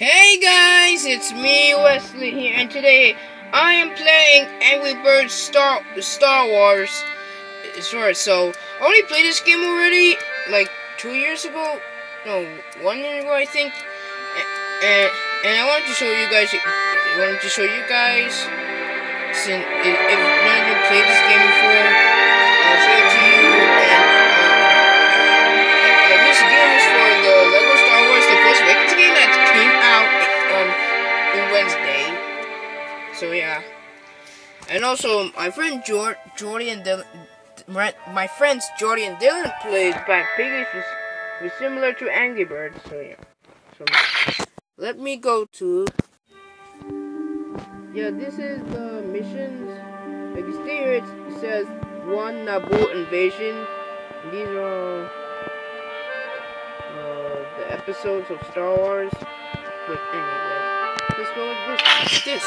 Hey guys, it's me Wesley here, and today I am playing Angry Birds Star Star Wars. Sorry, so I only played this game already like two years ago, no, one year ago I think, and and I wanted to show you guys. I wanted to show you guys since if, if none of you played this game before, and also my friend Jor- Jordy and Dylan, my, friends Jordy and Dylan played Black Piggies was, was similar to Angry Birds. So yeah, so let me go to. Yeah, this is the missions. Like you see here, it says one Naboo invasion. These are uh, the episodes of Star Wars. But anyway, let's go with this. This.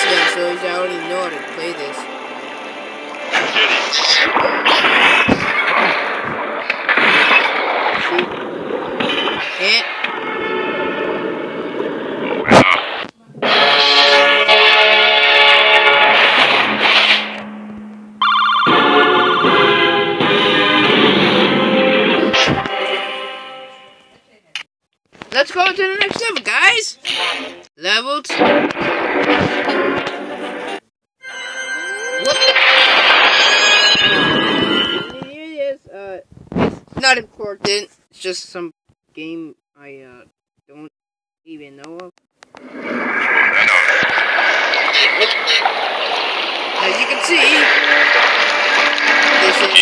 so I already know how to play this. Hit. Let's go to the next level, guys! Level 2. Yes, uh, it's not important. It's just some game I uh don't even know of. As you can see, this is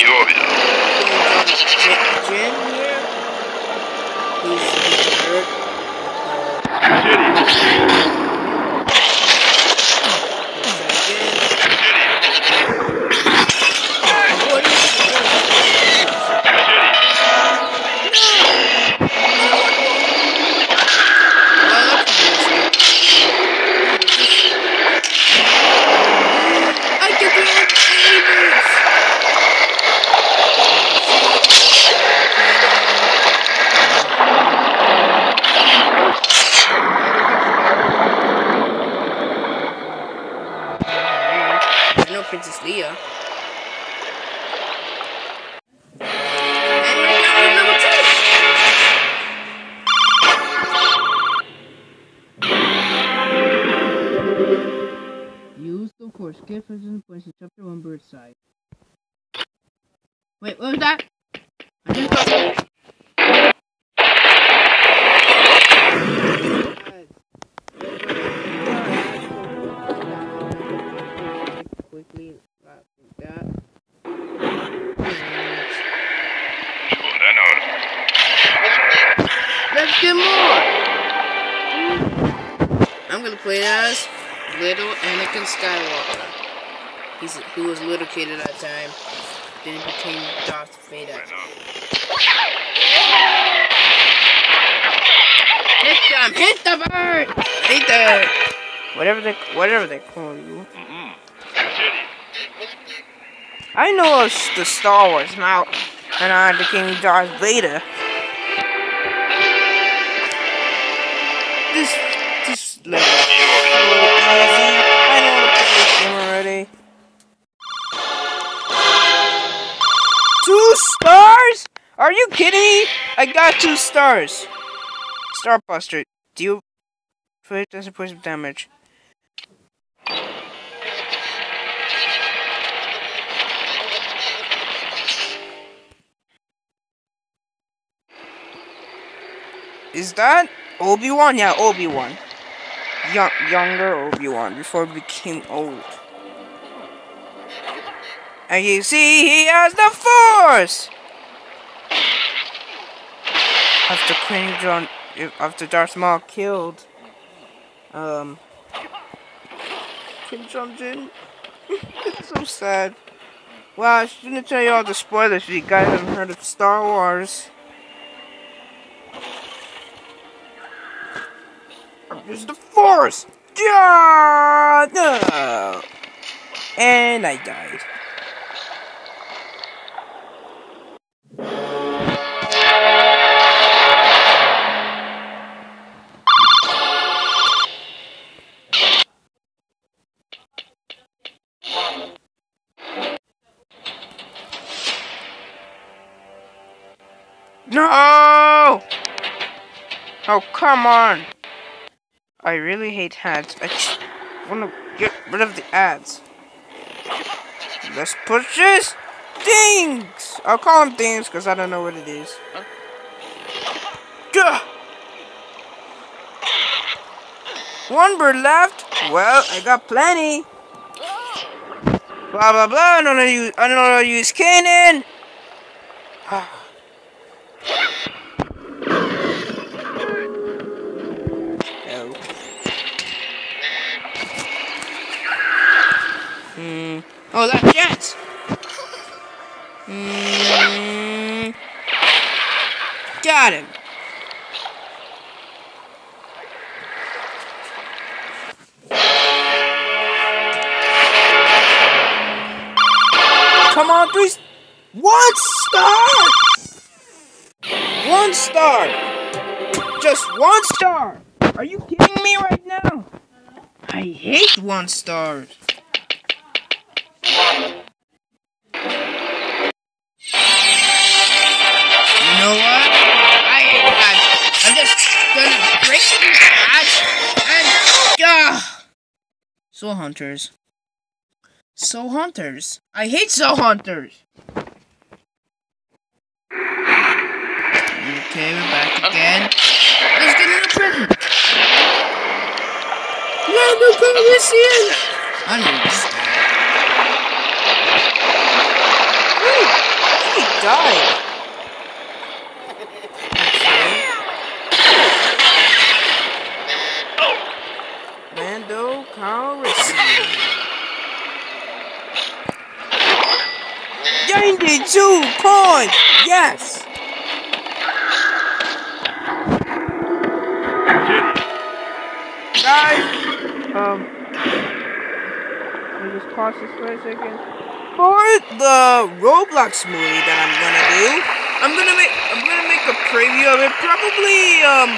Jen here. Who's who's a nerd. I can do it, I know Princess Leia. And. Use the force. Get present points in chapter one bird side. Wait, what was that? Play as little Anakin Skywalker. He's who was little kid at that time. Then he became Darth Vader. Hit them! Hit the bird! Hit the whatever they whatever they call you. I know it's the Star Wars now, and I became Darth Vader. This this level Are you kidding me? I got two stars. Starbuster, do deal 20,000 points of damage. Is that Obi-Wan? Yeah, Obi-Wan. Young, younger Obi-Wan before he became old. And you see, he has the Force! After Qui-Gon, after Darth Maul killed, um, Jong Un. it's so sad. Well, I shouldn't tell you all the spoilers if you guys haven't heard of Star Wars. There's the Force! Yeah! No! And I died. No! Oh, come on. I really hate ads. I just want to get rid of the ads. Let's push this. Things! I'll call them things because I don't know what it is. Gah! One bird left. Well, I got plenty. Blah blah blah. I don't know use. I don't know to use Kanan. Oh, that's Jets. Hmm. Got him. Come on, three. One star. One star. Just one star. Are you kidding me right now? I hate one stars. You know what? I hate. I'm just gonna break and ah. Soul hunters. Soul hunters. I hate soul hunters. Okay, we're back again. Let's get in the Calrissian! I know this guy. Wait, I he died. Okay. Lando Calrissian. 92 points! Yes! Guys, um, pause this for a second. For the Roblox movie that I'm gonna do, I'm gonna make I'm gonna make a preview of it probably um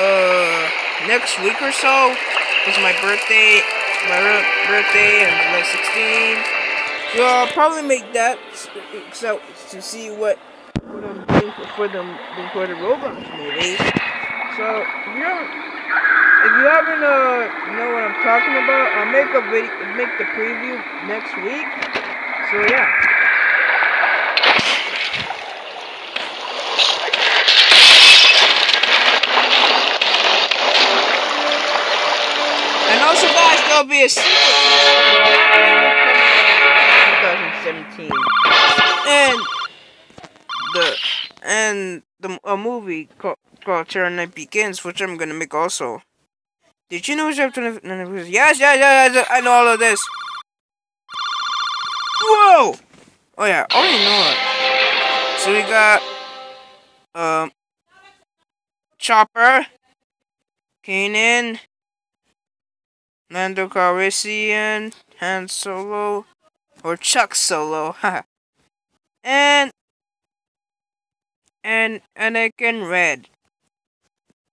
uh next week or so. It's my birthday, my birthday, and July 16. So I'll probably make that so to see what what I'm doing for the for the Roblox movie. So if you if you haven't uh know what I'm talking about, I'll make a video make the preview next week. So yeah. And also guys there'll be a sequel 2017. And the and the a movie called, called Terror Night Begins, which I'm gonna make also. Did you know chapter? Yes, yes, yes, yes, I know all of this. Whoa! Oh yeah, I already know it. So we got um Chopper, Kanan, Lando Calrissian, Han Solo, or Chuck Solo, and and Anakin Red.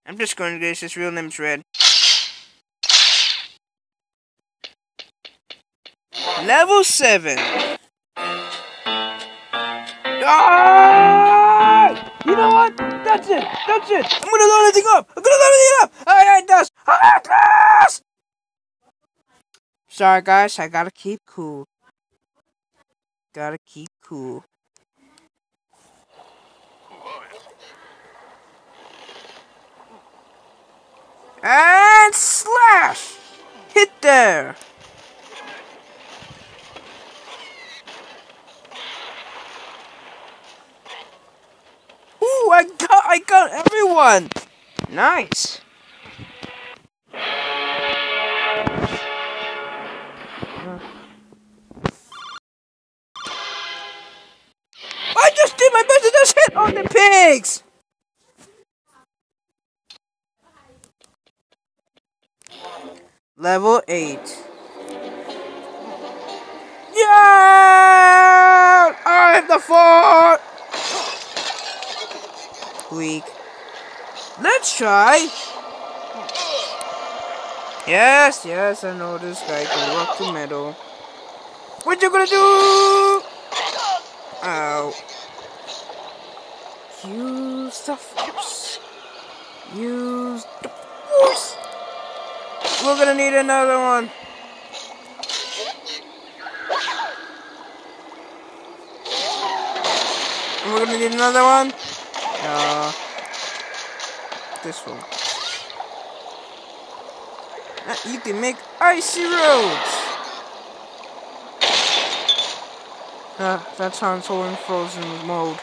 I'm just going to guess his real name's Red. Level 7. Ah! You know what? That's it. That's it. I'm gonna load everything up. I'm gonna load everything up. I hate this. I hate this. Sorry, guys. I gotta keep cool. Gotta keep cool. And slash! Hit there! Ooh, I got I got everyone! Nice. six. Level eight. Yeah! I have the fort! Weak. Let's try. Yes, yes, I know this guy can rock to metal. What you gonna do? Ow. Use the force. Use the force. We're gonna need another one. We're gonna need another one. Uh, this one. Uh, you can make icy roads. Uh, that's Solo in frozen mode.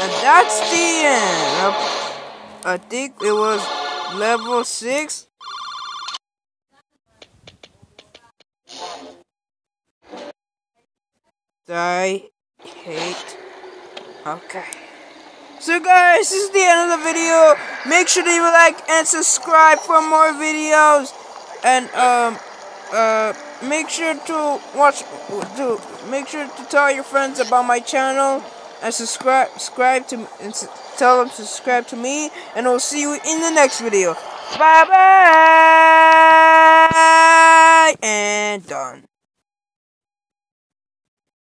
And that's the end. I think it was level 6. I hate. Okay. So guys, this is the end of the video. Make sure to leave a like and subscribe for more videos. And um uh make sure to watch to make sure to tell your friends about my channel and subscribe subscribe to and tell them subscribe to me and I'll see you in the next video. Bye bye and done.